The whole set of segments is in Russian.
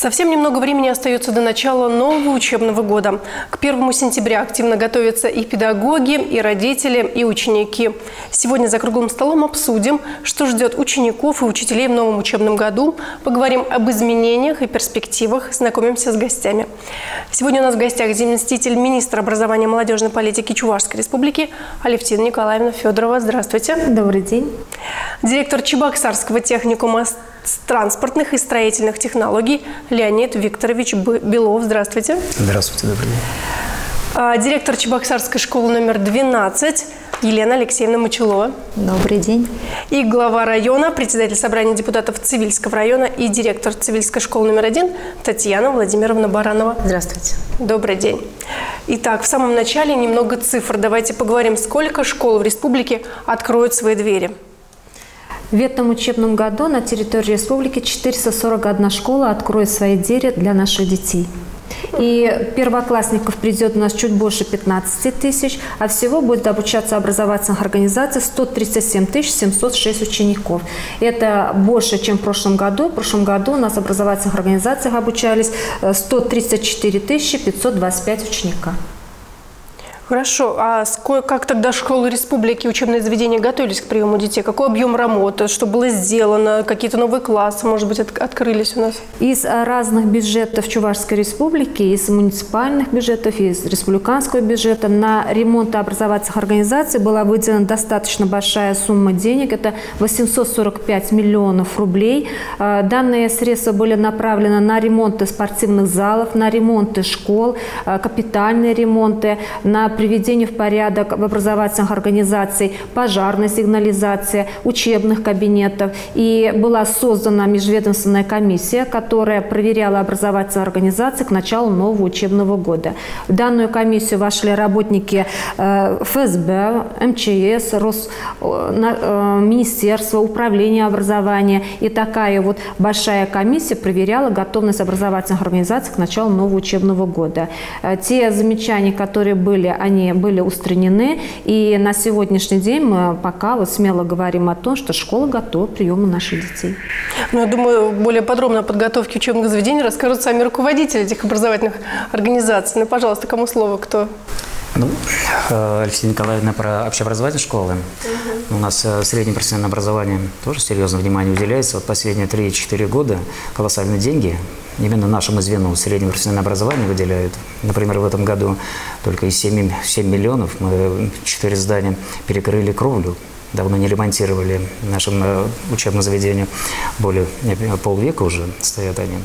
Совсем немного времени остается до начала нового учебного года. К 1 сентября активно готовятся и педагоги, и родители, и ученики. Сегодня за круглым столом обсудим, что ждет учеников и учителей в новом учебном году. Поговорим об изменениях и перспективах, знакомимся с гостями. Сегодня у нас в гостях заместитель министра образования и молодежной политики Чувашской республики Алевтина Николаевна Федорова. Здравствуйте. Добрый день. Директор Чебоксарского техникума транспортных и строительных технологий Леонид Викторович Белов. Здравствуйте. Здравствуйте, добрый день. А, директор Чебоксарской школы номер 12 Елена Алексеевна Мочелова. Добрый день. И глава района, председатель собрания депутатов Цивильского района и директор Цивильской школы номер один Татьяна Владимировна Баранова. Здравствуйте. Добрый день. Итак, в самом начале немного цифр. Давайте поговорим, сколько школ в республике откроют свои двери. В этом учебном году на территории республики 441 школа откроет свои двери для наших детей. И первоклассников придет у нас чуть больше 15 тысяч, а всего будет обучаться образовательных организаций 137 706 учеников. Это больше, чем в прошлом году. В прошлом году у нас в образовательных организациях обучались 134 525 учеников. Хорошо. А как тогда школы республики, учебные заведения готовились к приему детей? Какой объем работы? Что было сделано? Какие-то новые классы, может быть, от открылись у нас? Из а, разных бюджетов Чувашской республики, из муниципальных бюджетов, из республиканского бюджета на ремонт образовательных организаций была выделена достаточно большая сумма денег. Это 845 миллионов рублей. А, данные средства были направлены на ремонты спортивных залов, на ремонты школ, а, капитальные ремонты, на приведение в порядок в образовательных организаций пожарной сигнализации, учебных кабинетов. И была создана межведомственная комиссия, которая проверяла образовательные организации к началу нового учебного года. В данную комиссию вошли работники э, ФСБ, МЧС, Рос, э, Министерства, Управления образования. И такая вот большая комиссия проверяла готовность образовательных организаций к началу нового учебного года. Э, те замечания, которые были, они они были устранены. И на сегодняшний день мы пока вот смело говорим о том, что школа готова к приему наших детей. Ну, я думаю, более подробно о подготовке учебных заведений расскажут сами руководители этих образовательных организаций. Ну, пожалуйста, кому слово, кто? Ну, э, Алексея Николаевна про общеобразовательные школы. Угу. У нас э, среднее профессиональное образование тоже серьезное внимание уделяется. Вот последние 3-4 года колоссальные деньги именно нашему звену среднего профессионального образования выделяют. Например, в этом году только из 7, 7 миллионов мы 4 здания перекрыли кровлю давно не ремонтировали нашим э, учебным заведением. Более полвека уже стоят они.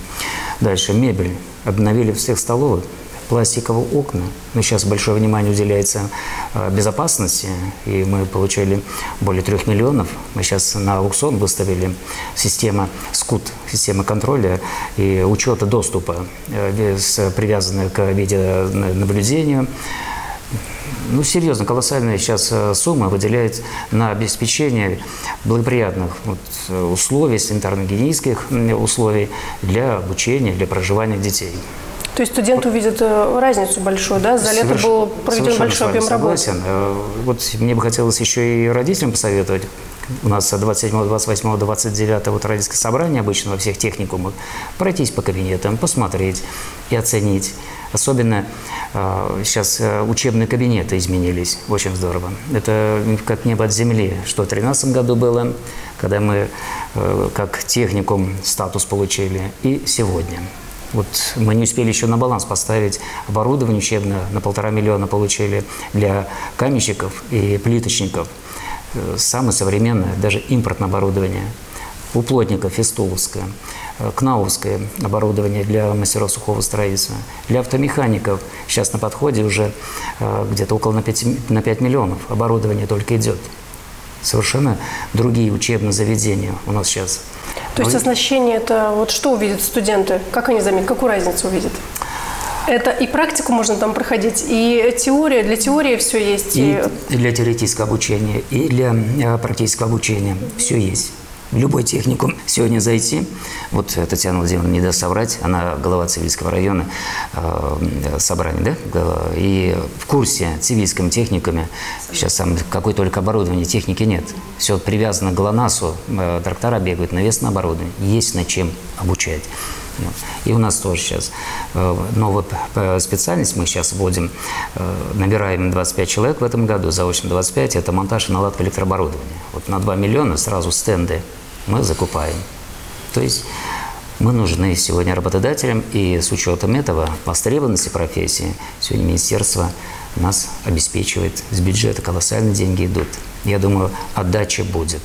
Дальше мебель. Обновили всех столовых пластиковые окна. Но сейчас большое внимание уделяется э, безопасности, и мы получили более трех миллионов. Мы сейчас на аукцион выставили система СКУТ, система контроля и учета доступа, э, привязанная к видеонаблюдению. Ну, серьезно, колоссальная сейчас э, сумма выделяется на обеспечение благоприятных вот, условий, санитарно-гигиенических условий для обучения, для проживания детей. То есть студенты увидят э, разницу большую, да? За лето был проведен большой объем работы. Согласен. Э, вот мне бы хотелось еще и родителям посоветовать. У нас 27, 28, 29 вот родительское собрание обычно во всех техникумах. Пройтись по кабинетам, посмотреть и оценить. Особенно э, сейчас учебные кабинеты изменились. Очень здорово. Это как небо от земли, что в 2013 году было, когда мы как техникум статус получили, и сегодня. Вот мы не успели еще на баланс поставить оборудование учебное, на полтора миллиона получили для каменщиков и плиточников. Э, самое современное, даже импортное оборудование. У плотников Фистуловское, э, Кнаувское оборудование для мастеров сухого строительства. Для автомехаников сейчас на подходе уже э, где-то около на 5, на 5 миллионов оборудование только идет. Совершенно другие учебные заведения у нас сейчас то есть оснащение это вот что увидят студенты? Как они заметят? Какую разницу увидят? Это и практику можно там проходить, и теория, для теории все есть. И, и для теоретического обучения, и для э, практического обучения все есть любой техникум сегодня зайти. Вот Татьяна Владимировна не даст соврать, она глава Цивильского района э, собрания, да, и в курсе цивильском техникуме, сейчас там какой только оборудование, техники нет. Все привязано к ГЛОНАССу, э, трактора бегают, навесное оборудование, есть над чем обучать. И у нас тоже сейчас э, новая специальность мы сейчас вводим, э, набираем 25 человек в этом году, заочно 25, это монтаж и наладка электрооборудования. Вот на 2 миллиона сразу стенды мы закупаем. То есть мы нужны сегодня работодателям, и с учетом этого востребованности профессии сегодня министерство нас обеспечивает, с бюджета колоссальные деньги идут. Я думаю, отдача будет.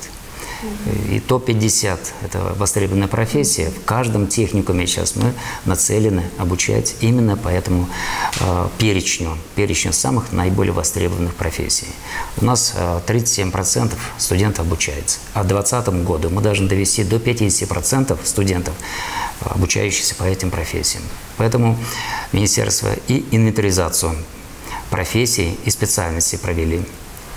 И топ-50 – это востребованная профессия. В каждом техникуме сейчас мы нацелены обучать именно по этому э, перечню, перечню самых наиболее востребованных профессий. У нас э, 37% студентов обучается, а к 2020 году мы должны довести до 50% студентов, обучающихся по этим профессиям. Поэтому министерство и инвентаризацию профессий и специальностей провели.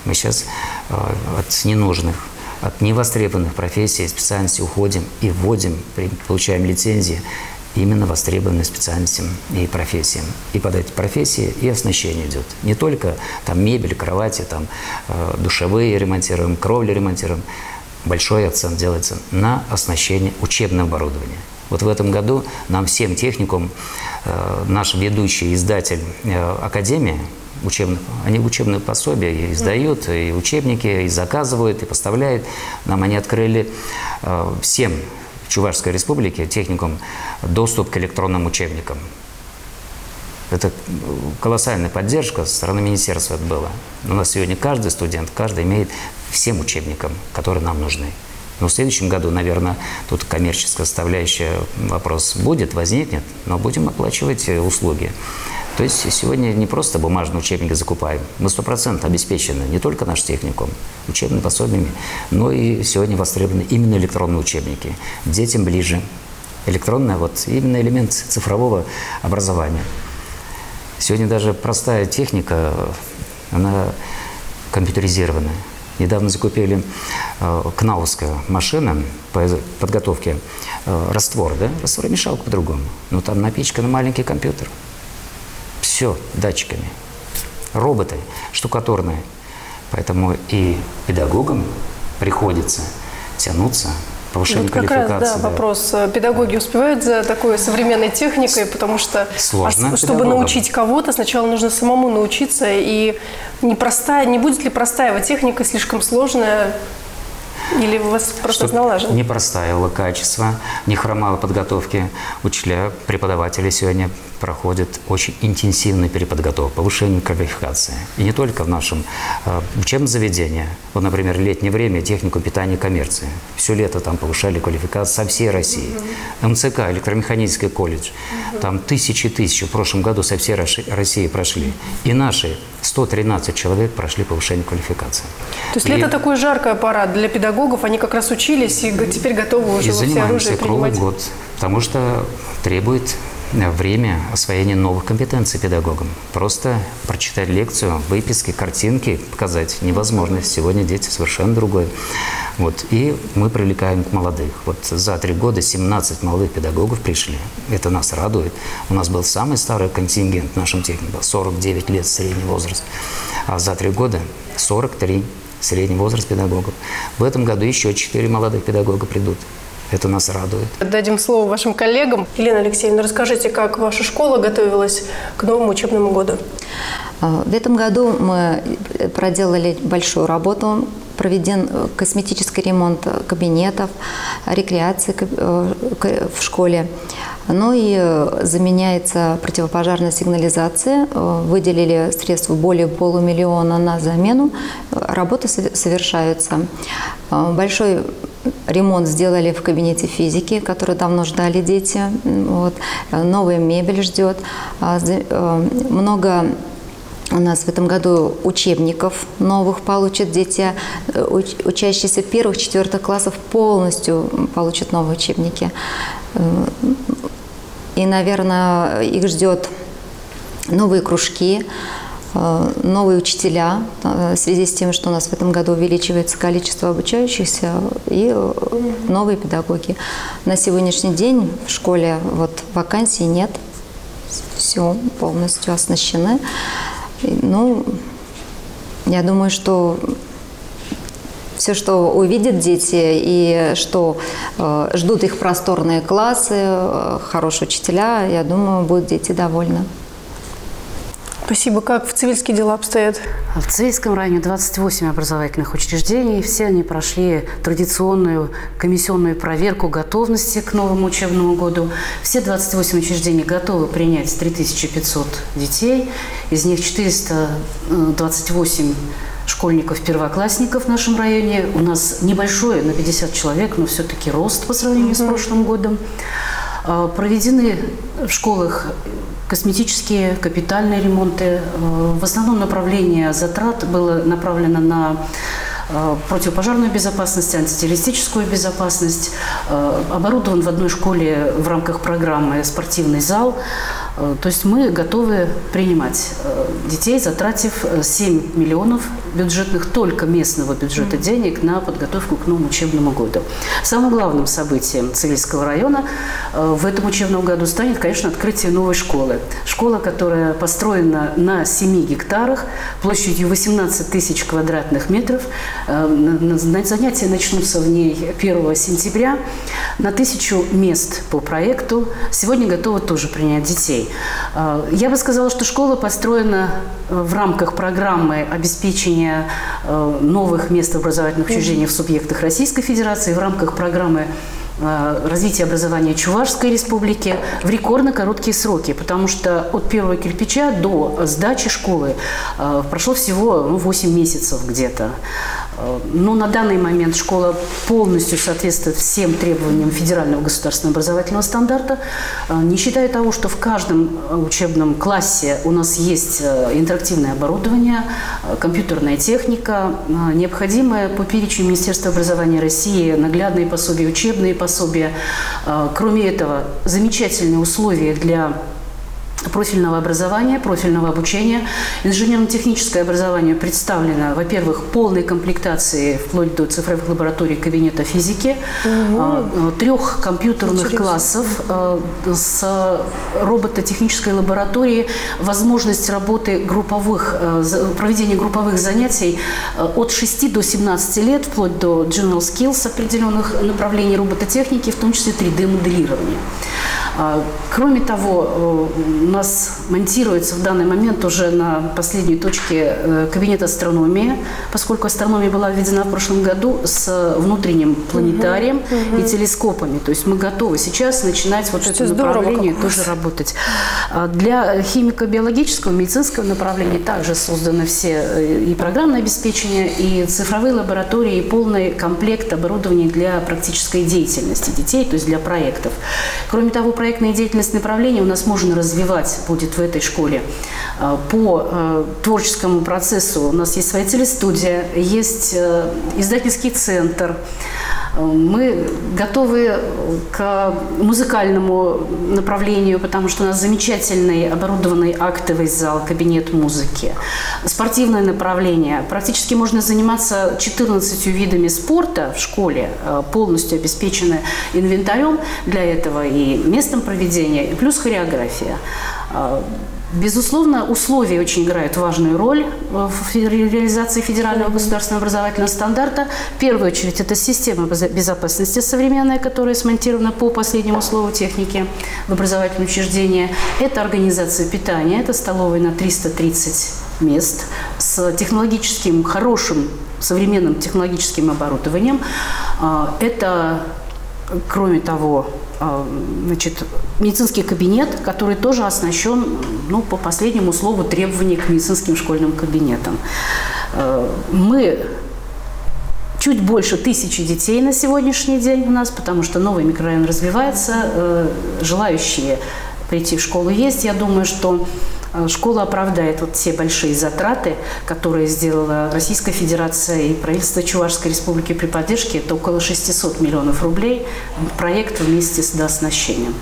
Мы сейчас э, от ненужных от невостребованных профессий и специальностей уходим и вводим, получаем лицензии именно востребованным специальностям и профессиям. И под эти профессии и оснащение идет. Не только там мебель, кровати, там э, душевые ремонтируем, кровли ремонтируем. Большой акцент делается на оснащение учебного оборудования. Вот в этом году нам всем техникум э, наш ведущий издатель э, Академия учебных, они учебные пособия издают, и учебники, и заказывают, и поставляют. Нам они открыли э, всем Чувашской республике техникум доступ к электронным учебникам. Это колоссальная поддержка со стороны министерства это было. У нас сегодня каждый студент, каждый имеет всем учебникам, которые нам нужны. Но в следующем году, наверное, тут коммерческая составляющая вопрос будет, возникнет, но будем оплачивать услуги. То есть сегодня не просто бумажные учебники закупаем, мы стопроцентно обеспечены не только наш техникум учебными пособиями, но и сегодня востребованы именно электронные учебники. Детям ближе. Электронная, вот именно элемент цифрового образования. Сегодня даже простая техника, она компьютеризированная. Недавно закупили э, кнаусская машина по подготовке э, раствора, да? Растворомешалку по-другому. Но там напичкан маленький компьютер. Все датчиками. Роботы штукатурные. Поэтому и педагогам приходится тянуться повышение вот как квалификации. Раз, да, да, вопрос. Педагоги успевают за такой современной техникой, потому что Сложно а, чтобы педагогам. научить кого-то, сначала нужно самому научиться. И непростая, не будет ли простая техника слишком сложная? Или у вас процесс налажен? Непростая его качество, не хромало подготовки. Учителя, преподаватели сегодня проходят очень интенсивную переподготовку, повышение квалификации. И не только в нашем э, учебном заведении. Вот, например, летнее время технику питания и коммерции. Все лето там повышали квалификацию со всей России. Угу. МЦК, электромеханический колледж. Угу. Там тысячи тысяч в прошлом году со всей России прошли. И наши 113 человек прошли повышение квалификации. То есть и... лето такой жаркий аппарат для педагогов, они как раз учились и теперь готовы уже и во все оружие круглый год, потому что требует время освоения новых компетенций педагогам. Просто прочитать лекцию, выписки, картинки показать невозможно. Сегодня дети совершенно другой. Вот. И мы привлекаем молодых. Вот за три года 17 молодых педагогов пришли. Это нас радует. У нас был самый старый контингент в нашем технике, 49 лет средний возраст. А за три года 43 средний возраст педагогов. В этом году еще 4 молодых педагога придут. Это нас радует. Дадим слово вашим коллегам. Елена Алексеевна, расскажите, как ваша школа готовилась к новому учебному году? А, в этом году мы проделали большую работу. Проведен э, косметический ремонт кабинетов, рекреации э, в школе. Ну и э, заменяется противопожарная сигнализация. Выделили средства более полумиллиона на замену. Работы совершаются. Большой ремонт сделали в кабинете физики, который давно ждали дети. Вот. Новая мебель ждет. А, э, много у нас в этом году учебников новых получат дети, э, учащиеся первых-четвертых классов полностью получат новые учебники. Э, и, наверное, их ждет новые кружки, новые учителя э, в связи с тем, что у нас в этом году увеличивается количество обучающихся и э, новые педагоги. На сегодняшний день в школе вот вакансий нет, все полностью оснащены. Ну, я думаю, что все, что увидят дети и что э, ждут их просторные классы, э, хорошие учителя, я думаю, будут дети довольны. Спасибо. Как в Цивильске дела обстоят? В Цивильском районе 28 образовательных учреждений. Все они прошли традиционную комиссионную проверку готовности к новому учебному году. Все 28 учреждений готовы принять 3500 детей. Из них 428 школьников-первоклассников в нашем районе. У нас небольшой, на 50 человек, но все-таки рост по сравнению с прошлым годом. А, проведены в школах косметические, капитальные ремонты. Э, в основном направление затрат было направлено на э, противопожарную безопасность, антитеррористическую безопасность. Оборудован в одной школе в рамках программы спортивный зал. То есть мы готовы принимать детей, затратив 7 миллионов бюджетных, только местного бюджета денег на подготовку к новому учебному году. Самым главным событием Цивильского района э, в этом учебном году станет, конечно, открытие новой школы. Школа, которая построена на 7 гектарах, площадью 18 тысяч квадратных метров. Э, занятия начнутся в ней 1 сентября. На тысячу мест по проекту. Сегодня готовы тоже принять детей. Э, я бы сказала, что школа построена в рамках программы обеспечения э, новых мест образовательных учреждений в субъектах Российской Федерации в рамках программы э, развития образования Чувашской республики в рекордно короткие сроки, потому что от первого кирпича до сдачи школы э, прошло всего 8 ну, месяцев где-то. Но на данный момент школа полностью соответствует всем требованиям федерального государственного образовательного стандарта, э, не считая того, что в каждом э, учебном классе у нас есть э, интерактивное оборудование, компьютерная техника, необходимое по перечню Министерства образования России наглядные пособия, учебные пособия. Кроме этого, замечательные условия для профильного образования, профильного обучения. Инженерно-техническое образование представлено, во-первых, полной комплектацией вплоть до цифровых лабораторий кабинета физики, угу. трех компьютерных Интересно. классов а, с робототехнической лабораторией, возможность работы групповых, а, проведения групповых занятий от 6 до 17 лет, вплоть до General Skills определенных направлений робототехники, в том числе 3D-моделирования. Кроме того, у нас монтируется в данный момент уже на последней точке э, кабинет астрономии, поскольку астрономия была введена в прошлом году с внутренним планетарием угу, угу. и телескопами. То есть мы готовы сейчас начинать вот это направление тоже работать. А для химико-биологического, медицинского направления также созданы все э, и программное обеспечение, и цифровые лаборатории, и полный комплект оборудования для практической деятельности детей, то есть для проектов. Кроме того, проектная деятельность направления у нас можно развивать будет в этой школе. А, по э, творческому процессу у нас есть своя телестудия, есть э, издательский центр. Мы готовы к музыкальному направлению, потому что у нас замечательный оборудованный актовый зал, кабинет музыки. Спортивное направление. Практически можно заниматься 14 видами спорта в школе, э, полностью обеспечены инвентарем для этого и местом проведения, и плюс хореография. Безусловно, условия очень играют важную роль в реализации федерального государственного образовательного стандарта. В первую очередь, это система безопасности современная, которая смонтирована по последнему слову техники в образовательном учреждении. Это организация питания, это столовая на 330 мест с технологическим, хорошим, современным технологическим оборудованием. А, это, кроме того, значит, медицинский кабинет, который тоже оснащен, ну, по последнему слову, требований к медицинским школьным кабинетам. А, мы чуть больше тысячи детей на сегодняшний день у нас, потому что новый микрорайон развивается, а, желающие прийти в школу есть. Я думаю, что Э, школа оправдает вот те большие затраты, которые сделала Российская Федерация и правительство Чувашской Республики при поддержке. Это около 600 миллионов рублей проект вместе с дооснащением.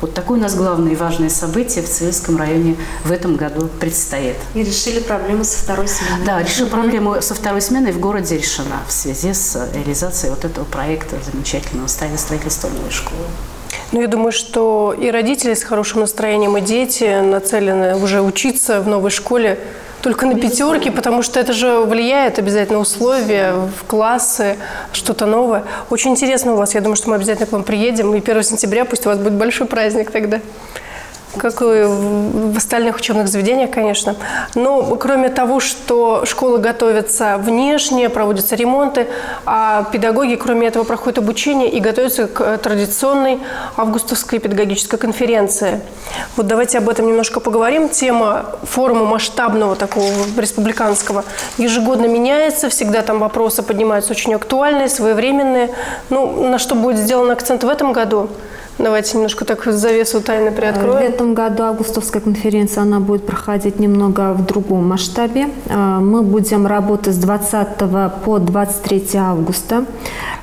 Вот такое у нас главное и важное событие в Цивильском районе в этом году предстоит. И решили проблему со второй сменой. Да, решили проблему со второй сменой в городе решена в связи с реализацией вот этого проекта замечательного строительства новой школы. Ну, я думаю, что и родители с хорошим настроением, и дети нацелены уже учиться в новой школе только на пятерки, потому что это же влияет обязательно условия, в классы, что-то новое. Очень интересно у вас. Я думаю, что мы обязательно к вам приедем. И 1 сентября пусть у вас будет большой праздник тогда как и в остальных учебных заведениях, конечно. Но кроме того, что школы готовятся внешне, проводятся ремонты, а педагоги, кроме этого, проходят обучение и готовятся к традиционной августовской педагогической конференции. Вот давайте об этом немножко поговорим. Тема форума масштабного такого республиканского ежегодно меняется, всегда там вопросы поднимаются очень актуальные, своевременные. Ну, на что будет сделан акцент в этом году – Давайте немножко так завесу тайны приоткроем. В этом году августовская конференция, она будет проходить немного в другом масштабе. А, мы будем работать с 20 по 23 августа.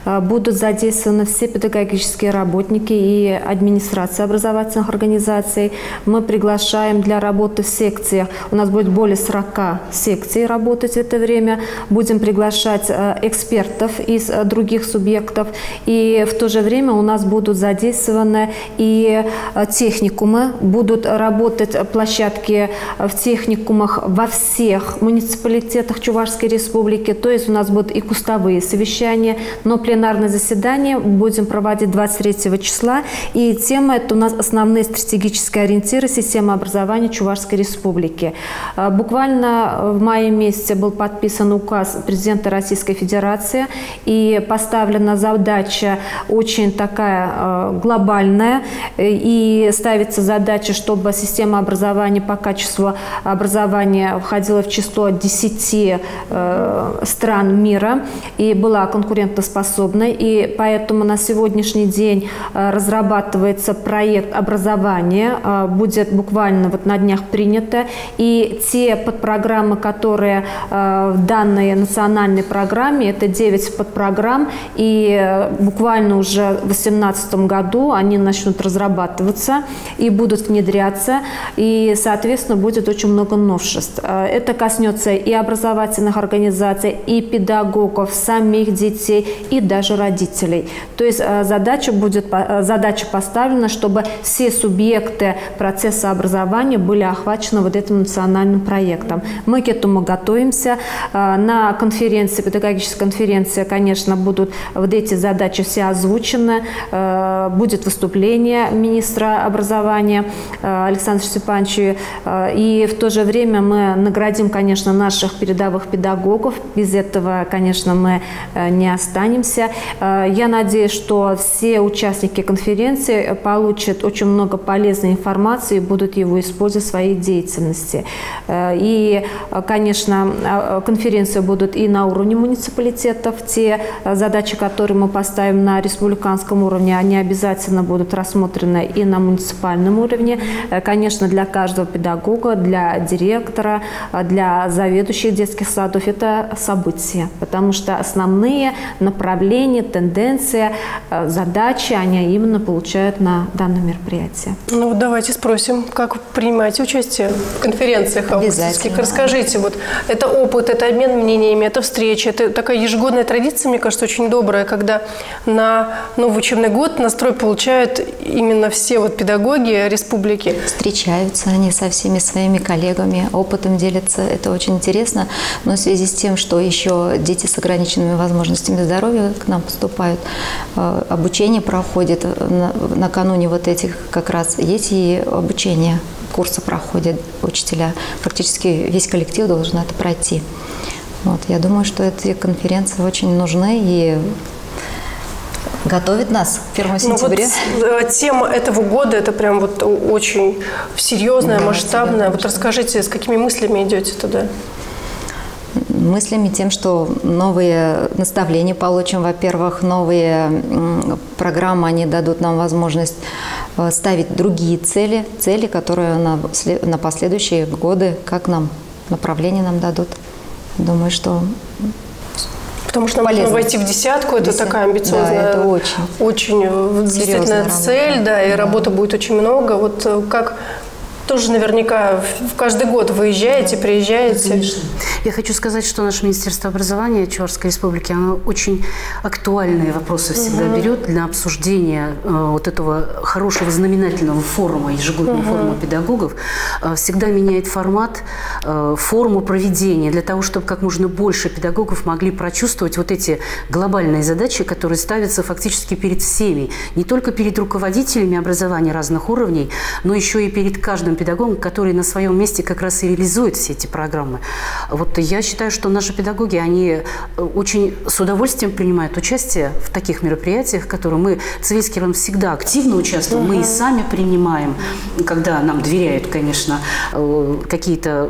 А, будут задействованы все педагогические работники и администрация образовательных организаций. Мы приглашаем для работы в секциях. У нас будет более 40 секций работать в это время. Будем приглашать экспертов из других субъектов. И в то же время у нас будут задействованы органы и э, техникумы. Будут работать площадки в техникумах во всех муниципалитетах Чувашской республики. То есть у нас будут и кустовые совещания, но пленарное заседание будем проводить 23 числа. И тема это у нас основные стратегические ориентиры системы образования Чувашской республики. Э, буквально в мае месяце был подписан указ президента Российской Федерации и поставлена задача очень такая э, глобальная глобальная, э, и ставится задача, чтобы система образования по качеству образования входила в число 10 э, стран мира и была конкурентоспособной. И поэтому на сегодняшний день э, разрабатывается проект образования, будет буквально вот на днях принято. И те подпрограммы, которые в данной национальной программе, это 9 подпрограмм, и буквально уже в 2018 году они они начнут разрабатываться и будут внедряться, и, соответственно, будет очень много новшеств. Э, это коснется и образовательных организаций, и педагогов, самих детей, и даже родителей. То есть э, задача будет э, задача поставлена, чтобы все субъекты процесса образования были охвачены вот этим национальным проектом. Мы к этому готовимся. На конференции, педагогической конференции, конечно, будут вот эти задачи все озвучены. Будет выступление министра образования э, Александра Степановича. Э, и в то же время мы наградим, конечно, наших передовых педагогов. Без этого, конечно, мы э, не останемся. Я надеюсь, что все участники конференции получат очень много полезной информации и будут его использовать в своей деятельности. И, конечно, конференции будут и на уровне муниципалитетов. Те задачи, которые мы поставим на республиканском уровне, они обязательно будут рассмотрены и на муниципальном уровне. Э, конечно, для каждого педагога, для директора, э, для заведующих детских садов это событие, потому что основные направления, тенденции, э, задачи, они именно получают на данном мероприятии. Ну вот давайте спросим, как принимаете участие в конференциях августовских? Расскажите, вот это опыт, это обмен мнениями, это встреча, это такая ежегодная традиция, мне кажется, очень добрая, когда на новый учебный год настрой получают встречают именно все вот педагоги республики? Встречаются они со всеми своими коллегами, опытом делятся. Это очень интересно. Но в связи с тем, что еще дети с ограниченными возможностями здоровья к нам поступают, э, обучение проходит накануне вот этих как раз есть и обучение курсы проходят учителя. Практически весь коллектив должен это пройти. Вот, я думаю, что эти конференции очень нужны и готовит нас к 1 сентября. Ну, вот, э, тема этого года, это прям вот очень серьезная, да, масштабная. Вот расскажите, с какими мыслями идете туда? мыслями тем, что новые наставления получим, во-первых, новые программы, они дадут нам возможность э, ставить другие цели, цели, которые на, на последующие годы, как нам направление нам дадут. Думаю, что Потому что нам нужно войти в десятку, это Десят... такая амбициозная, да, это очень, очень э, действительно цель, да, и да. работы будет очень много. Вот э, как тоже наверняка в каждый год выезжаете, приезжаете. Конечно. Я хочу сказать, что наше Министерство образования Чувашской Республики, оно очень актуальные вопросы всегда угу. берет для обсуждения э, вот этого хорошего знаменательного форума, ежегодного угу. форума педагогов. Э, всегда меняет формат, э, форму проведения для того, чтобы как можно больше педагогов могли прочувствовать вот эти глобальные задачи, которые ставятся фактически перед всеми. Не только перед руководителями образования разных уровней, но еще и перед каждым педагогом, который на своем месте как раз и реализует все эти программы. Вот я считаю, что наши педагоги, они э, очень с удовольствием принимают участие в таких мероприятиях, которые мы с Вискером всегда активно участвуем. Мы и сами принимаем, когда нам доверяют, конечно, э, какие-то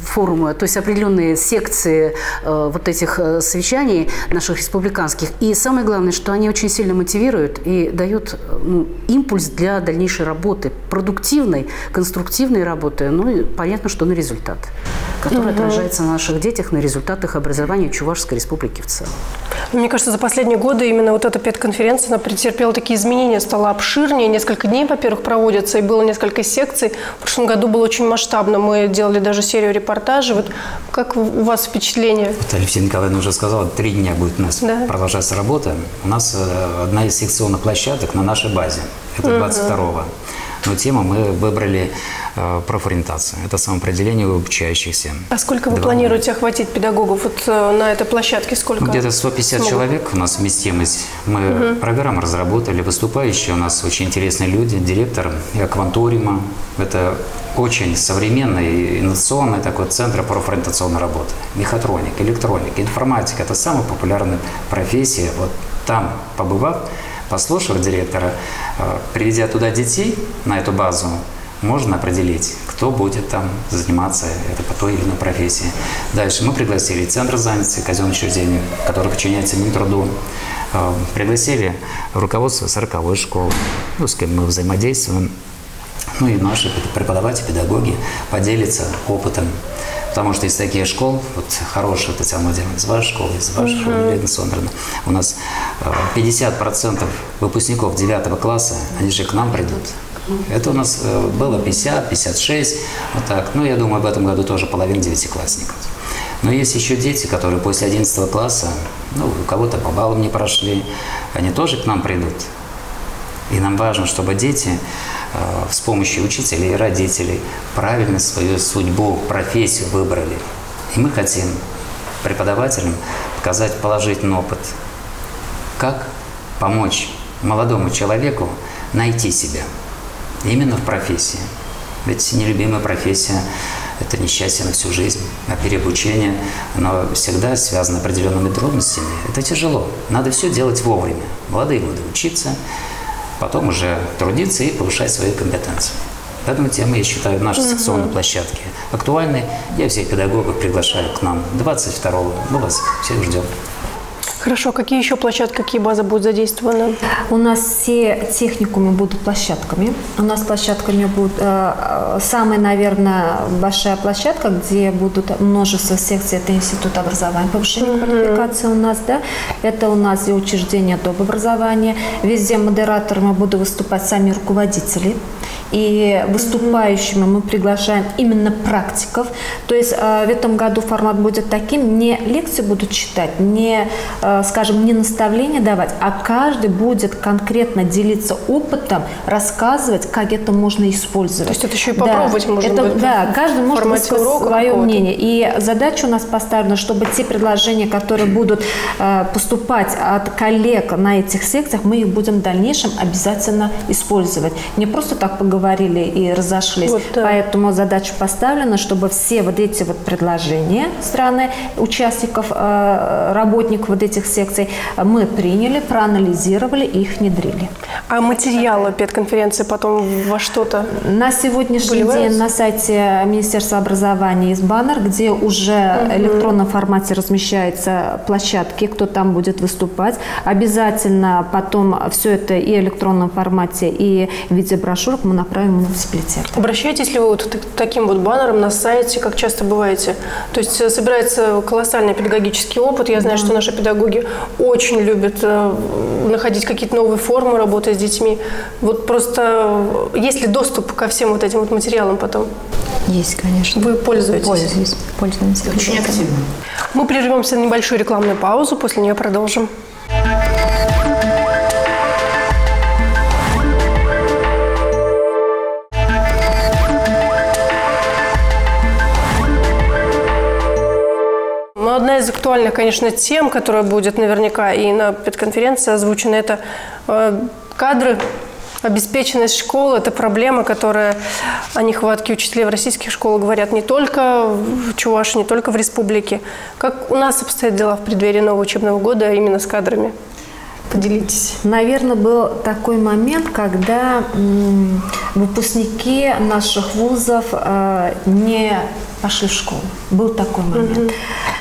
форумы, то есть определенные секции э, вот этих совещаний наших республиканских. И самое главное, что они очень сильно мотивируют и дают ну, импульс для дальнейшей работы, продуктивной, конструктивной работы. Ну и понятно, что на результат который угу. отражается на наших детях, на результатах образования Чувашской республики в целом. Ну, мне кажется, за последние годы именно вот эта педконференция она претерпела такие изменения, стала обширнее. Несколько дней, во-первых, проводятся, и было несколько секций. В прошлом году было очень масштабно. Мы делали даже серию репортажей. Вот как у вас впечатление? Вот Алексей Николаевна уже сказала, три дня будет у нас да. продолжаться работа. У нас э, одна из секционных площадок на нашей базе. Это 22-го. Угу. Но тему мы выбрали э, профориентацию. Это самоопределение обучающихся. А сколько вы Два планируете года. охватить педагогов вот э, на этой площадке? Сколько? Где-то 150 смогут? человек у нас вместимость. Мы угу. программу разработали, выступающие у нас очень интересные люди. Директор Акванториума. Это очень современный инновационный такой центр профориентационной работы. Мехатроник, электроника, информатика – это самая популярная профессия. Вот там, побывав, послушав директора, э, приведя туда детей на эту базу, можно определить, кто будет там заниматься это по той или иной профессии. Дальше мы пригласили Центр занятости, казенное учреждение, которое подчиняется Минтруду. Э, пригласили руководство 40 школы, ну, с кем мы взаимодействуем. Ну и наши преподаватели, педагоги поделятся опытом Потому что из таких школ, вот хорошая Татьяна Владимировна, из вашей школы, из вашей школы, Елена Сондровна, у нас 50% э, выпускников 9 класса, они же к нам придут. Это у нас э, было 50, 56, вот так. Ну, я думаю, в этом году тоже половина девятиклассников. Но есть еще дети, которые после 11 класса, ну, у кого-то по баллам не прошли, они тоже к нам придут. И нам важно, чтобы дети с помощью учителей и родителей правильно свою судьбу, профессию выбрали. И мы хотим преподавателям показать положительный опыт, как помочь молодому человеку найти себя именно в профессии. Ведь нелюбимая профессия – это несчастье на всю жизнь, а переобучение, оно всегда связано определенными трудностями. Это тяжело. Надо все делать вовремя. Молодые годы учиться, потом уже трудиться и повышать свои компетенции. Поэтому тема, я считаю, наши угу. секционные площадки актуальны. Я всех педагогов приглашаю к нам 22-го. Мы вас всех ждем. Хорошо, какие еще площадки, какие базы будут задействованы? У нас все техникумы будут площадками. У нас площадками будут э, самая, наверное, большая площадка, где будут множество секций. Это Институт образования, повышения mm-hmm. квалификации у нас, да. Это у нас и учреждение доп. образования. Везде модераторами будут выступать сами руководители. И выступающими мы приглашаем именно практиков. То есть э, в этом году формат будет таким, не лекции будут читать, не э, скажем, не наставления давать, а каждый будет конкретно делиться опытом, рассказывать, как это можно использовать. То есть это еще и попробовать да, можно это, будет. Да, каждый может высказать свое мнение. И задача у нас поставлена, чтобы те предложения, которые будут э, поступать от коллег на этих секциях, мы их будем в дальнейшем обязательно использовать. Не просто так поговорили и разошлись. Вот, да. Поэтому задача поставлена, чтобы все вот эти вот предложения страны участников, э, работников вот этих этих секций мы приняли, проанализировали и их внедрили. А материалы педконференции потом во что-то На сегодняшний выливаются? день на сайте Министерства образования есть баннер, где уже угу. в электронном формате размещаются площадки, кто там будет выступать. Обязательно потом все это и в электронном формате, и в виде брошюрок мы направим в сплите. Обращаетесь ли вы вот таким вот баннером на сайте, как часто бываете? То есть э, собирается колоссальный педагогический опыт. Я знаю, да. что наши педагоги очень любят э, находить какие-то новые формы работы с детьми. Вот просто э, есть ли доступ ко всем вот этим вот материалам потом? Есть, конечно. Вы пользуетесь? Пользуюсь. Пользуемся. Очень активно. Мы прервемся на небольшую рекламную паузу, после нее продолжим. Ну, одна из актуальных, конечно, тем, которая будет наверняка и на педконференции озвучена, это э, кадры, обеспеченность школ. Это проблема, которая о нехватке учителей в российских школах говорят не только в Чувашии, не только в республике. Как у нас обстоят дела в преддверии нового учебного года именно с кадрами? Поделитесь. Наверное, был такой момент, когда выпускники наших вузов э, не пошли в школу. Был такой момент.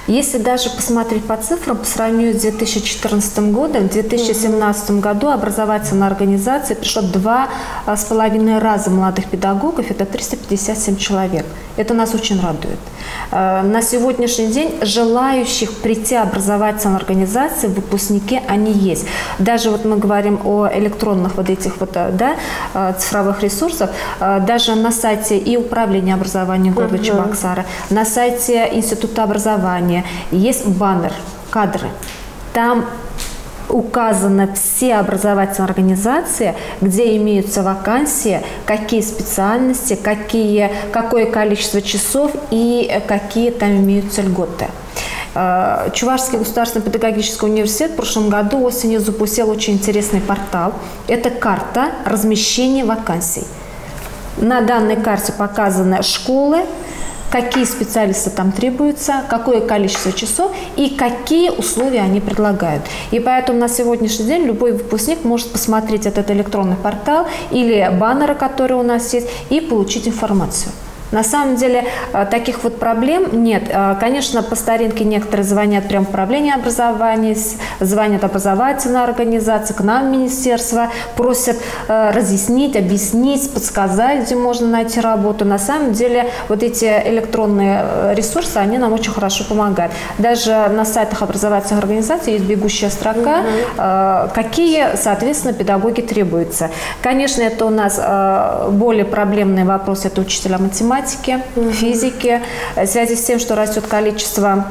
Если даже посмотреть по цифрам, по сравнению с 2014 годом, в 2017 году образовательная организация пришло два а, с половиной раза молодых педагогов, это 357 человек. Это нас очень радует. Э, На сегодняшний день желающих прийти образовательной организации, выпускники, они есть. Даже вот мы говорим о электронных вот этих вот, э, да, цифровых ресурсах, даже на сайте и управления образованием города Чебоксара, на сайте Института образования есть баннер, кадры. Там указаны все образовательные организации, где имеются вакансии, какие специальности, какие, какое количество часов и какие там имеются льготы. Э, Чувашский государственный педагогический университет в прошлом году осенью запустил очень интересный портал. Это карта размещения вакансий. На данной карте показаны школы, какие специалисты там требуются, какое количество часов и какие условия они предлагают. И поэтому на сегодняшний день любой выпускник может посмотреть этот электронный портал или баннеры, которые у нас есть, и получить информацию. На самом деле э, таких вот проблем нет. Э, Конечно, по старинке некоторые звонят прямо в управление образования, звонят образовательные организации, к нам в министерство, просят э, разъяснить, объяснить, подсказать, где можно найти работу. На самом деле вот эти электронные ресурсы, они нам очень хорошо помогают. Даже на сайтах образовательных организаций есть бегущая строка, э, какие, соответственно, педагоги требуются. Конечно, это у нас более проблемный вопрос, это учителя математики, физики. В связи с тем, что растет количество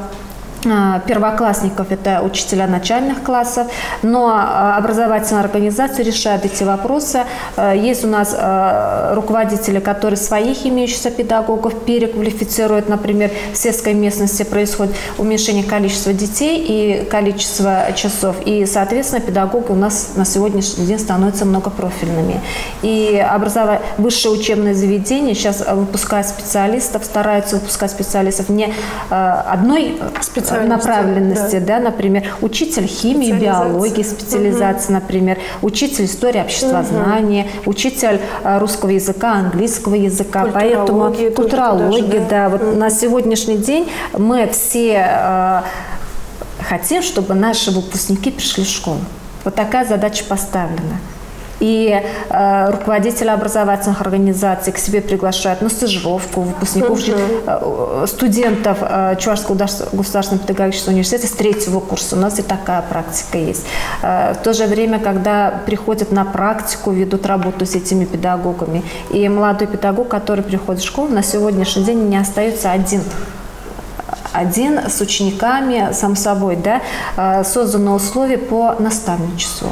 первоклассников – это учителя начальных классов, но а, образовательные организации решают эти вопросы. А, Есть у нас руководители, которые своих имеющихся педагогов переквалифицируют. Например, в сельской местности происходит уменьшение количества детей и количества часов. И, соответственно, педагоги у нас на сегодняшний день становятся многопрофильными. И образова... высшие учебные заведения сейчас выпускают специалистов, стараются выпускать специалистов не одной Специальности, направленности, да. например, учитель химии, Специализация. биологии, специализации, например, учитель истории обществознания, учитель э, русского языка, английского языка, поэтому культурология, же, да, вот на сегодняшний день мы все э, хотим, чтобы наши выпускники пришли в школу. Вот такая задача поставлена. И э, руководители образовательных организаций к себе приглашают на стажировку выпускников, э, студентов э, Чувашского государ- государственного педагогического университета с третьего курса. У нас и такая практика есть. Э, в то же время, когда приходят на практику, ведут работу с этими педагогами, и молодой педагог, который приходит в школу, на сегодняшний день не остается один один с учениками, сам собой, да, э, созданы условия по наставничеству.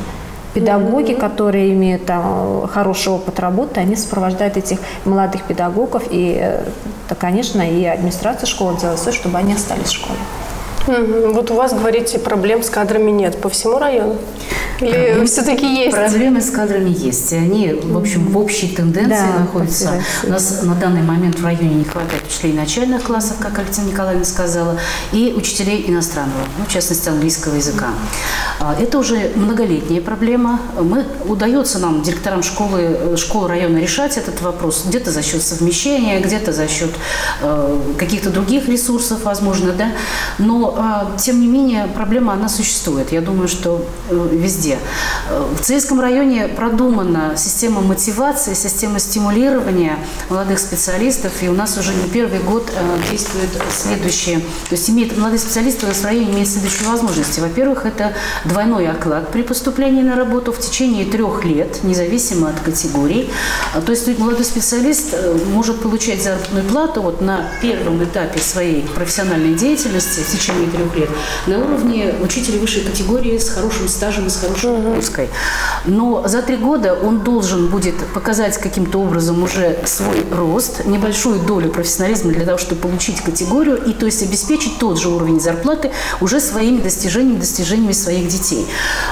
Педагоги, которые имеют там, хороший опыт работы, они сопровождают этих молодых педагогов, и, э, да, конечно, и администрация школы делает все, чтобы они остались в школе. Вот у вас, говорите, проблем с кадрами нет по всему району? Или все-таки есть? Проблемы с кадрами есть. И они, в общем, в общей тенденции Да, находятся. У нас на данный момент в районе не хватает учителей начальных классов, как Александра Николаевна сказала, и учителей иностранного, ну, в частности, английского языка. А, Это уже многолетняя проблема. Мы, удается нам, директорам школы, э, школы района, решать этот вопрос где-то за счет совмещения, где-то за счет э, каких-то других ресурсов, возможно, да. Но А, тем не менее, проблема, она существует. Я думаю, что э, везде. Э, в Цивильском районе продумана система мотивации, система стимулирования молодых специалистов, и у нас уже не первый год э, действуют следующие. То есть имеет, молодые специалисты в районе имеют следующие возможности. Во-первых, это двойной оклад при поступлении на работу в течение трех лет, независимо от категорий. А, то есть молодой специалист может получать заработную плату вот на первом этапе своей профессиональной деятельности в течение трех лет на уровне учителя высшей категории с хорошим стажем и с хорошей нагрузкой. Но за три года он должен будет показать каким-то образом уже свой рост, небольшую долю профессионализма для того, чтобы получить категорию и то есть обеспечить тот же уровень зарплаты уже своими достижениями, достижениями своих детей.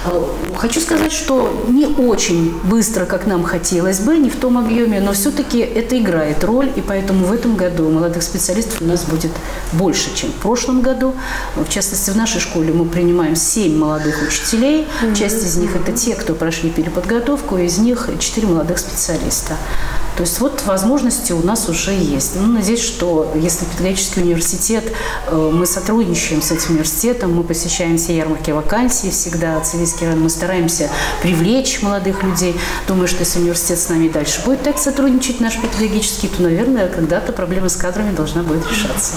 А, хочу сказать, что не очень быстро, как нам хотелось бы, не в том объеме, но все-таки это играет роль, и поэтому в этом году молодых специалистов у нас будет больше, чем в прошлом году. В частности, в нашей школе мы принимаем 7 молодых учителей. Часть из них – это те, кто прошли переподготовку, из них 4 молодых специалиста. То есть вот возможности у нас уже есть. Ну, надеюсь, что если педагогический университет, э, мы сотрудничаем с этим университетом, мы посещаем все ярмарки вакансий всегда, район, мы стараемся привлечь молодых людей. Думаю, что если университет с нами дальше будет так сотрудничать, наш педагогический, то, наверное, когда-то проблема с кадрами должна будет решаться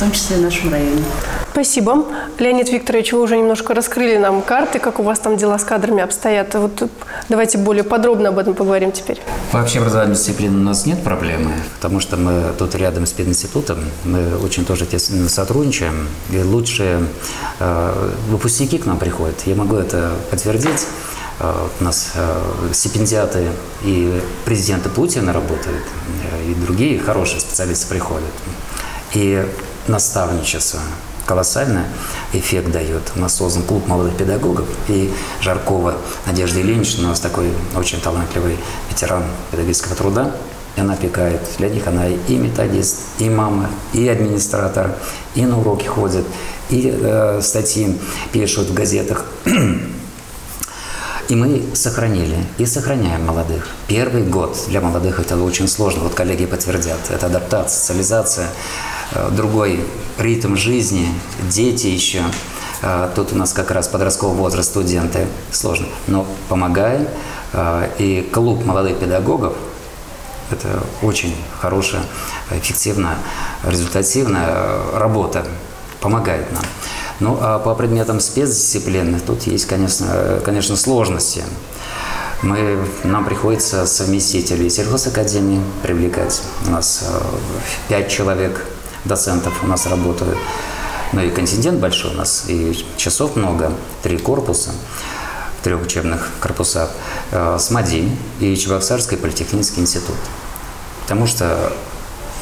в том числе в нашем районе. Спасибо. Леонид Викторович, вы уже немножко раскрыли нам карты, как у вас там дела с кадрами обстоят. Вот давайте более подробно об этом поговорим теперь. Вообще образовательной дисциплины у нас нет проблемы, потому что мы тут рядом с пединститутом, мы очень тоже тесно сотрудничаем, и лучшие э, выпускники к нам приходят. Я могу это подтвердить. Э, у нас э, стипендиаты и президенты Путина работают, э, и другие хорошие специалисты приходят. И наставничество колоссальный эффект дает. У нас создан клуб молодых педагогов, и Жаркова Надежда Ильинична, у нас такой очень талантливый ветеран педагогического труда, и она опекает. Для них она и методист, и мама, и администратор, и на уроки ходит, и э, статьи пишут в газетах. И мы сохранили и сохраняем молодых. Первый год для молодых это очень сложно, вот коллеги подтвердят. Это адаптация, социализация. Э, другой ритм жизни, дети еще. Э, тут у нас как раз подростковый возраст, студенты. Сложно. Но помогаем. Э, и клуб молодых педагогов – это очень хорошая, эффективная, результативная работа. Помогает нам. Ну, а по предметам спецдисциплины тут есть, конечно, конечно сложности. Мы, нам приходится совместителей сельхозакадемии привлекать. У нас пять человек доцентов у нас работают. Ну и контингент большой у нас, и часов много, три корпуса в трех учебных корпусах, э, СМАДИ и Чебоксарский политехнический институт. Потому что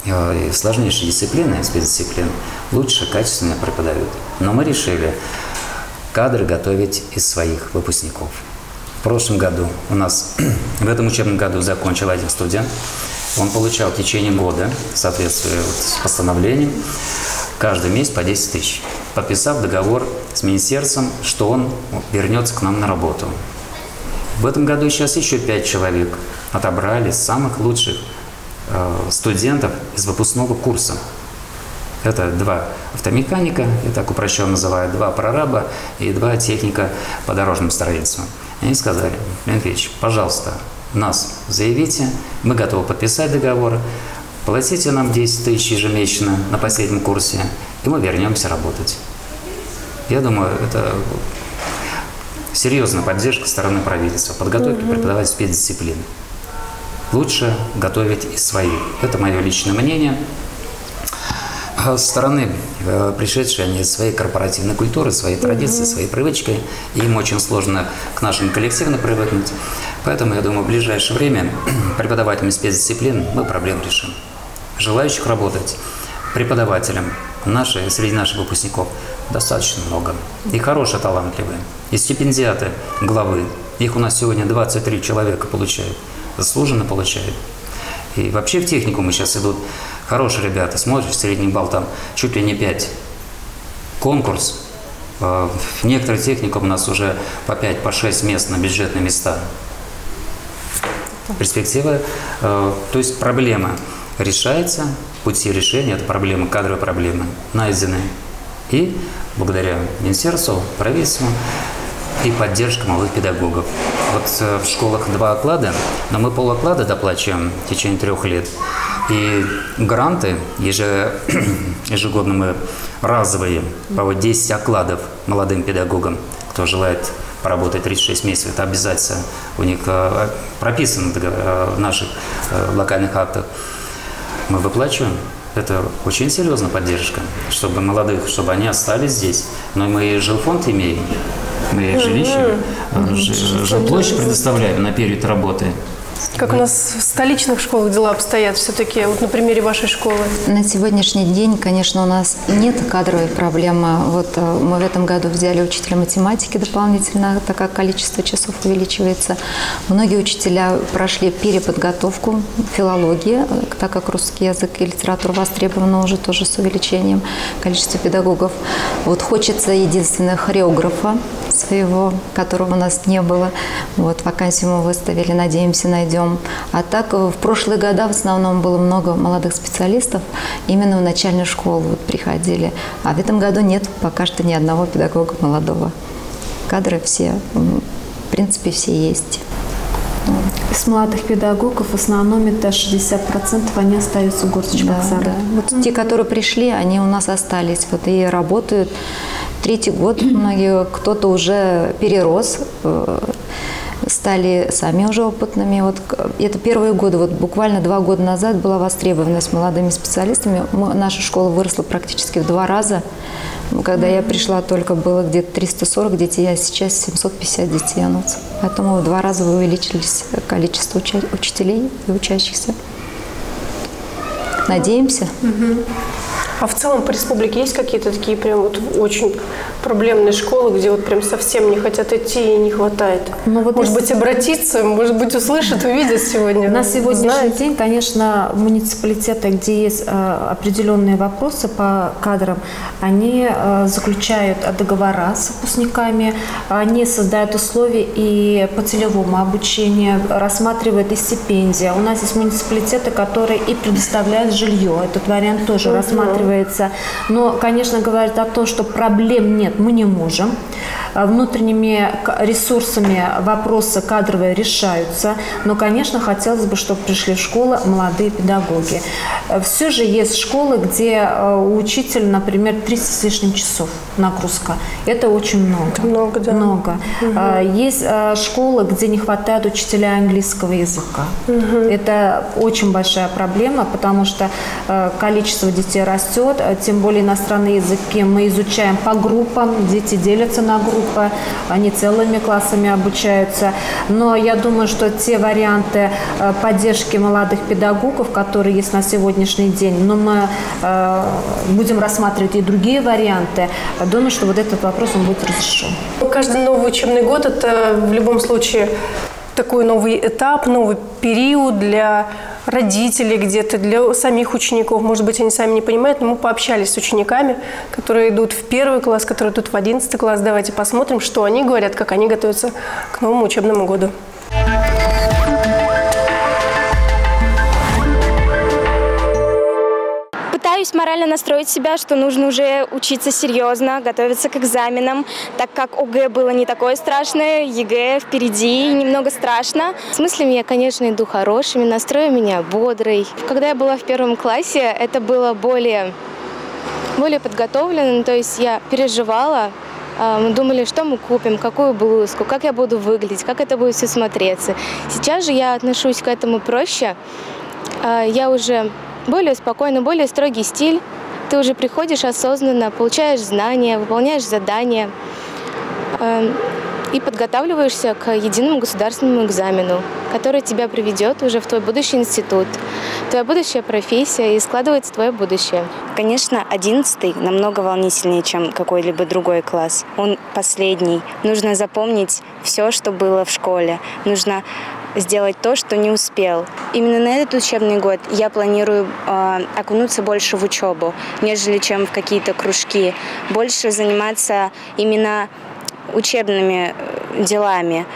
э, сложнейшие дисциплины, спецдисциплины, лучше, качественно преподают. Но мы решили кадры готовить из своих выпускников. В прошлом году у нас, в этом учебном году закончил один студент, он получал в течение года, в соответствии с постановлением, каждый месяц по 10 тысяч, подписав договор с министерством, что он вернется к нам на работу. В этом году сейчас еще пять человек отобрали самых лучших э, студентов из выпускного курса. Это два автомеханика, я так упрощенно называю, два прораба и два техника по дорожному строительству. Они сказали, Леонид Ильич, пожалуйста, нас заявите, мы готовы подписать договор, платите нам 10 тысяч ежемесячно на последнем курсе, и мы вернемся работать. Я думаю, это серьезная поддержка стороны правительства, подготовки угу. преподавателей спецдисциплин. Лучше готовить из своих. Это мое личное мнение. Со стороны э, пришедшие они из своей корпоративной культуры, своей традиции, своей привычки. И им очень сложно к нашему коллективно привыкнуть. Поэтому, я думаю, в ближайшее время преподавателями спецдисциплин мы проблем решим. Желающих работать преподавателем наши, среди наших выпускников достаточно много. И хорошие, талантливые. И стипендиаты главы. Их у нас сегодня 23 человека получают. Заслуженно получают. И вообще в технику мы сейчас идут хорошие ребята. Смотришь, средний балл там чуть ли не 5. Конкурс. Э, в некоторых техниках у нас уже по 5, по 6 мест на бюджетные места. Перспектива, э, то есть проблема решается, пути решения, это проблема, кадровые проблемы найдены. И благодаря Министерству, правительству и поддержка молодых педагогов. Вот э, в школах два оклада, но мы полоклада доплачиваем в течение трех лет. И гранты ежегодно мы разовые по вот 10 окладов молодым педагогам, кто желает поработать 36 месяцев, это обязательно у них э, прописано э, в наших локальных актах. Мы выплачиваем. Это очень серьезная поддержка, чтобы молодых, чтобы они остались здесь. Но мы и жилфонд имеем, мы жилище, жилплощадь предоставляем на период работы. Как у нас в столичных школах дела обстоят все-таки, вот на примере вашей школы? На сегодняшний день, конечно, у нас нет кадровой проблемы. Вот э, мы в этом году взяли учителя математики дополнительно, так как количество часов увеличивается. Многие учителя прошли переподготовку филологии, э, так как русский язык и литература востребованы уже тоже с увеличением количества педагогов. Вот хочется единственного хореографа своего, которого у нас не было. Вот вакансию мы выставили, надеемся, найдем. А так э, в прошлые года в основном было много молодых специалистов, именно в начальную школу вот приходили. А в этом году нет пока что ни одного педагога молодого. Кадры все, в принципе, все есть. Из молодых педагогов в основном это 60% они остаются в городе Чебоксары. Да, да. Вот те, которые пришли, они у нас остались вот, и работают. Третий год многие, кто-то уже перерос э, стали сами уже опытными. Вот это первые годы, вот буквально два года назад была востребованность молодыми специалистами. Мы, наша школа выросла практически в два раза. Когда я пришла, только было где-то 340 детей, а сейчас 750 детей у нас. Поэтому в два раза увеличились количество учителей и учащихся. Надеемся. Угу. А в целом по республике есть какие-то такие прям вот очень проблемные школы, где вот прям совсем не хотят идти и не хватает? Ну, вот может быть, обратиться, может быть, услышат, увидят сегодня? На сегодняшний знаете? день, конечно, муниципалитеты, где есть э, определенные вопросы по кадрам, они э, заключают договора с выпускниками, они создают условия и по целевому обучению, рассматривают и стипендии. У нас есть муниципалитеты, которые и предоставляют жилье. Этот вариант тоже рассматривают рассматривается. Но, конечно, говорит о том, что проблем нет, мы не можем. А внутренними ресурсами вопросы кадровые решаются. Но, конечно, хотелось бы, чтобы пришли в школы молодые педагоги. Все же есть школы, где э, у учителя, например, 30 с лишним часов нагрузка. Это очень много. Много, да. Много. Угу. Есть школы, где не хватает учителя английского языка. Угу. Это очень большая проблема, потому что количество детей растет, тем более иностранные языки мы изучаем по группам, дети делятся на группы, они целыми классами обучаются. Но я думаю, что те варианты поддержки молодых педагогов, которые есть на сегодня сегодняшний день, но мы э, будем рассматривать и другие варианты. Думаю, что вот этот вопрос он будет разрешен. Каждый новый учебный год – это в любом случае такой новый этап, новый период для родителей где-то, для самих учеников. Может быть, они сами не понимают, но мы пообщались с учениками, которые идут в первый класс, которые идут в одиннадцатый класс. Давайте посмотрим, что они говорят, как они готовятся к новому учебному году. Пытаюсь морально настроить себя, что нужно уже учиться серьезно, готовиться к экзаменам, так как ОГЭ было не такое страшное, ЕГЭ впереди немного страшно. С мыслями я, конечно, иду хорошими, настрой у меня бодрый. Когда я была в первом классе, это было более, более подготовлено, то есть я переживала, мы думали, что мы купим, какую блузку, как я буду выглядеть, как это будет все смотреться. Сейчас же я отношусь к этому проще. А, я уже более спокойный, более строгий стиль. Ты уже приходишь осознанно, получаешь знания, выполняешь задания э, и подготавливаешься к единому государственному экзамену, который тебя приведет уже в твой будущий институт, твоя будущая профессия и складывается твое будущее. Конечно, одиннадцатый намного волнительнее, чем какой-либо другой класс. Он последний. Нужно запомнить все, что было в школе. Нужно сделать то, что не успел. Именно на этот учебный год я планирую э, окунуться больше в учебу, нежели чем в какие-то кружки. Больше заниматься именно учебными э, делами.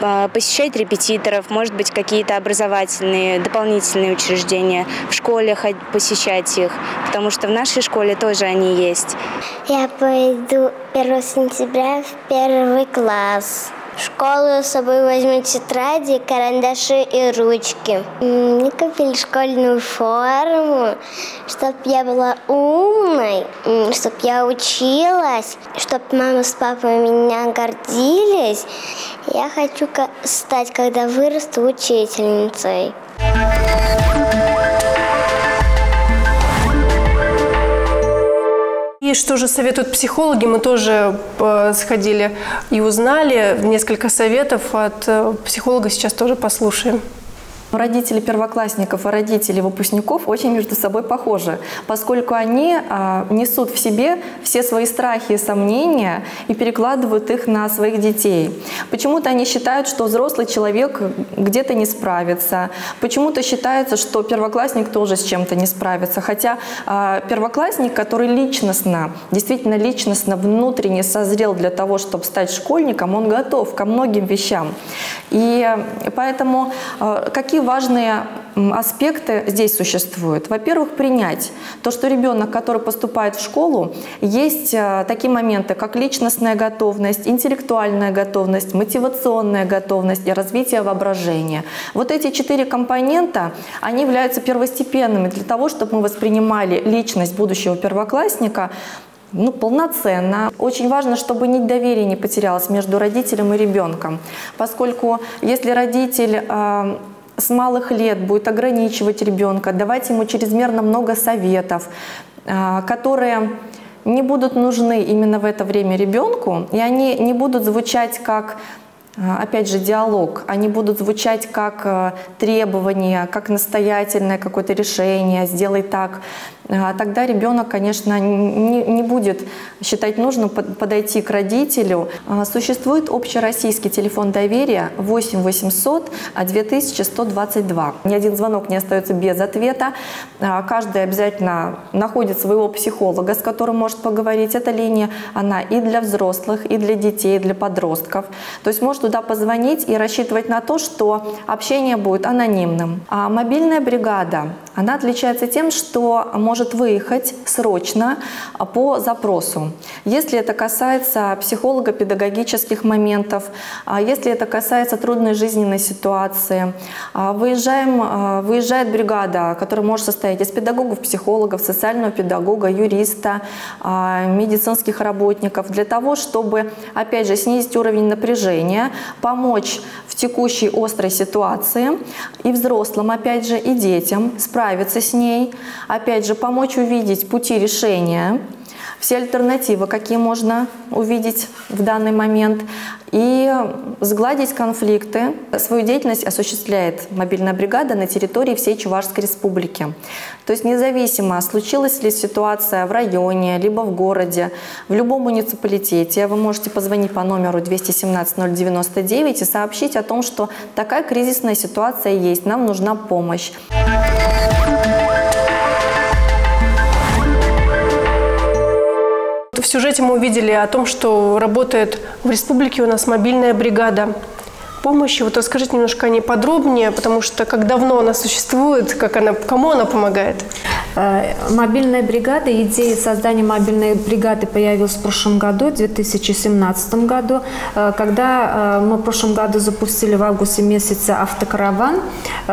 а, посещать репетиторов, может быть, какие-то образовательные, дополнительные учреждения, в школе посещать их, потому что в нашей школе тоже они есть. Я пойду 1 сентября в первый класс. Школу с собой возьму тетради, карандаши и ручки. Мне купили школьную форму, чтобы я была умной, чтобы я училась, чтобы мама с папой меня гордились. Я хочу стать, когда вырасту, учительницей. И что же советуют психологи? Мы тоже э, сходили и узнали несколько советов от э, психолога. Сейчас тоже послушаем. Родители первоклассников и родители выпускников очень между собой похожи, поскольку они а, несут в себе все свои страхи и сомнения и перекладывают их на своих детей. Почему-то они считают, что взрослый человек где-то не справится, почему-то считается, что первоклассник тоже с чем-то не справится, хотя а, первоклассник, который личностно, действительно личностно, внутренне созрел для того, чтобы стать школьником, он готов ко многим вещам. И поэтому а, какие какие важные аспекты здесь существуют? Во-первых, принять то, что ребенок, который поступает в школу, есть э, такие моменты, как личностная готовность, интеллектуальная готовность, мотивационная готовность и развитие воображения. Вот эти четыре компонента, они являются первостепенными для того, чтобы мы воспринимали личность будущего первоклассника ну, полноценно. Очень важно, чтобы нить доверия не потерялась между родителем и ребенком, поскольку если родитель э, с малых лет будет ограничивать ребенка, давать ему чрезмерно много советов, а, которые не будут нужны именно в это время ребенку, и они не будут звучать как опять же, диалог, они будут звучать как э, требования, как настоятельное какое-то решение, сделай так. А, тогда ребенок, конечно, не, не будет считать нужным подойти к родителю. А, существует общероссийский телефон доверия 8 800 2122. Ни один звонок не остается без ответа. Каждый обязательно находит своего психолога, с которым может поговорить. Эта линия, она и для взрослых, и для детей, и для подростков. То есть может туда позвонить и рассчитывать на то, что общение будет анонимным. А мобильная бригада, она отличается тем, что может выехать срочно по запросу. Если это касается психолого-педагогических моментов, а если это касается трудной жизненной ситуации, а, выезжаем, а, выезжает бригада, которая может состоять из педагогов, психологов, социального педагога, юриста, медицинских работников, для того, чтобы, опять же, снизить уровень напряжения, помочь в текущей острой ситуации и взрослым, опять же, и детям справиться с ней, опять же, помочь увидеть пути решения, все альтернативы, какие можно увидеть в данный момент, и сгладить конфликты. Свою деятельность осуществляет мобильная бригада на территории всей Чувашской республики. То есть независимо, случилась ли ситуация в районе, либо в городе, в любом муниципалитете, вы можете позвонить по номеру 217 099 и сообщить о том, что такая кризисная ситуация есть, нам нужна помощь. В сюжете мы увидели о том, что работает в республике у нас мобильная бригада помощи. Вот расскажите немножко о ней подробнее, потому что как давно она существует, как она, кому она помогает? Э, мобильная бригада, идея создания мобильной бригады появилась в прошлом году, в 2017 году, э, когда э, мы в прошлом году запустили в августе месяце автокараван,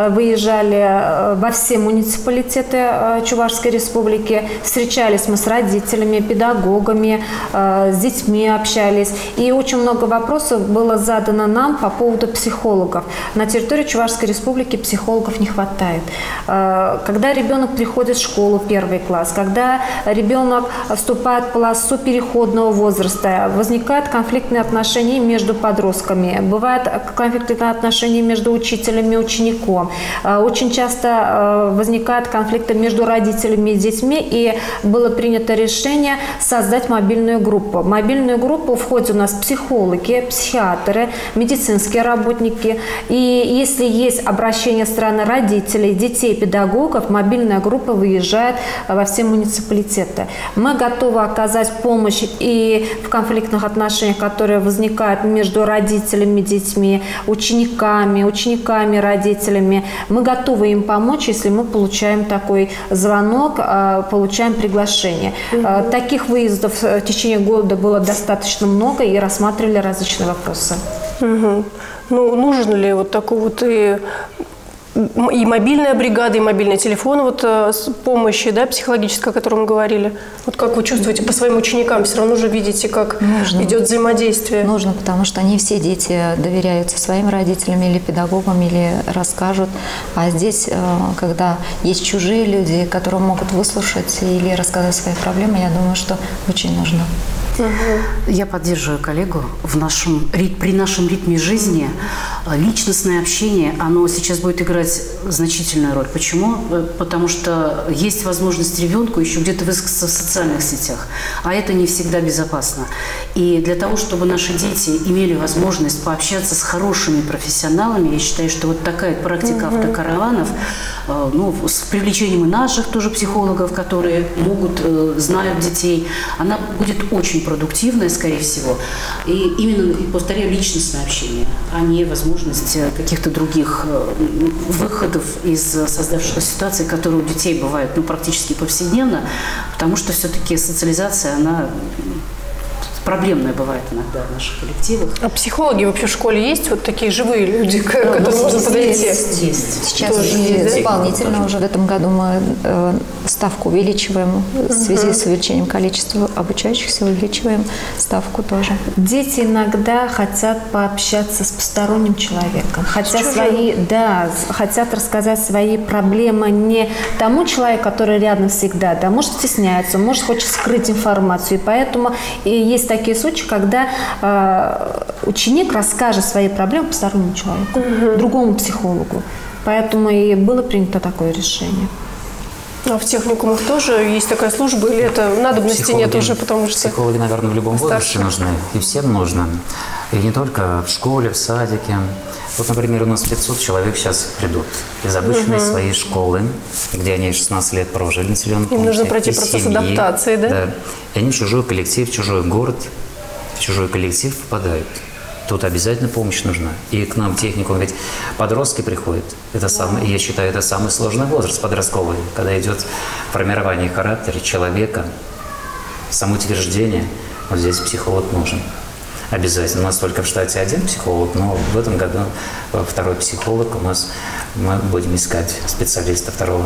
выезжали во все муниципалитеты Чувашской республики, встречались мы с родителями, педагогами, с детьми общались. И очень много вопросов было задано нам по поводу психологов. На территории Чувашской республики психологов не хватает. Когда ребенок приходит в школу, школу, первый класс, когда ребенок вступает в полосу переходного возраста, возникают конфликтные отношения между подростками, бывают конфликтные отношения между учителем и учеником. Э, очень часто э, возникают конфликты между родителями и детьми, и было принято решение создать мобильную группу. В мобильную группу входят у нас психологи, психиатры, медицинские работники. И если есть обращение стороны родителей, детей, педагогов, мобильная группа выезжает выезжает во все муниципалитеты. Мы готовы оказать помощь и в конфликтных отношениях, которые возникают между родителями, детьми, учениками, учениками, родителями. Мы готовы им помочь, если мы получаем такой звонок, а, получаем приглашение. Угу. Таких выездов в течение года было достаточно много и рассматривали различные вопросы. Угу. Ну, нужен ли вот такой вот и и мобильная бригада, и мобильный телефон вот э, с помощи, да, психологической, о котором мы говорили. Вот как вы чувствуете по своим ученикам? Все равно же видите, как Нужно. идет взаимодействие. Нужно, потому что не все дети доверяются своим родителям или педагогам, или расскажут. А здесь, э, когда есть чужие люди, которые могут выслушать или рассказать свои проблемы, я думаю, что очень нужно. Я поддерживаю коллегу в нашем, при нашем ритме жизни. Личностное общение, оно сейчас будет играть значительную роль. Почему? Э, потому что есть возможность ребенку еще где-то высказаться в социальных сетях, а это не всегда безопасно. И для того, чтобы наши дети имели возможность пообщаться с хорошими профессионалами, я считаю, что вот такая практика автокараванов, э, ну, с привлечением и наших тоже психологов, которые могут, э, знают детей, она будет очень продуктивное, скорее всего. И именно, повторяю, личностное общение, а не возможность э, каких-то других э, выходов из создавшихся ситуаций, которые у детей бывают ну, практически повседневно, потому что все-таки социализация, она проблемная бывает иногда в наших коллективах. А психологи вообще в школе есть? Вот такие живые люди, к да, которым можно подойти? Есть. есть. Сейчас Тоже есть, дополнительно да? уже в этом году мы э, ставку увеличиваем в связи угу. с увеличением количества обучающихся, увеличиваем ставку тоже. Дети иногда хотят пообщаться с посторонним человеком, хотят свои, да, хотят рассказать свои проблемы не тому человеку, который рядом всегда, да, может стесняется, может хочет скрыть информацию, и поэтому и есть такие случаи, когда э, ученик расскажет свои проблемы постороннему человеку, угу. другому психологу. Поэтому и было принято такое решение. А в техникумах тоже есть такая служба, или это надобности психологи, нет уже, потому что... Психологи, наверное, в любом старше. возрасте нужны, и всем нужно. И не только в школе, в садике. Вот, например, у нас 500 человек сейчас придут из обычной угу. своей школы, где они 16 лет прожили населенном. Им нужно пройти процесс семьи, адаптации, да? Да. И они в чужой коллектив, в чужой город, в чужой коллектив попадают. Тут обязательно помощь нужна. И к нам техникум, ведь подростки приходят. Это самый, я считаю, это самый сложный возраст подростковый, когда идет формирование характера человека, самоутверждение. Вот здесь психолог нужен. Обязательно. У нас только в штате один психолог, но в этом году второй психолог у нас мы будем искать специалиста второго.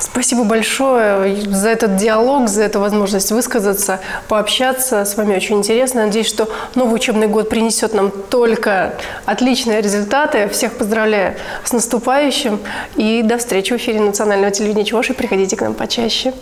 Спасибо большое за этот диалог, за эту возможность высказаться, пообщаться. С вами очень интересно. Надеюсь, что новый учебный год принесет нам только отличные результаты. Всех поздравляю с наступающим. И до встречи в эфире национального телевидения Чуваши. Приходите к нам почаще.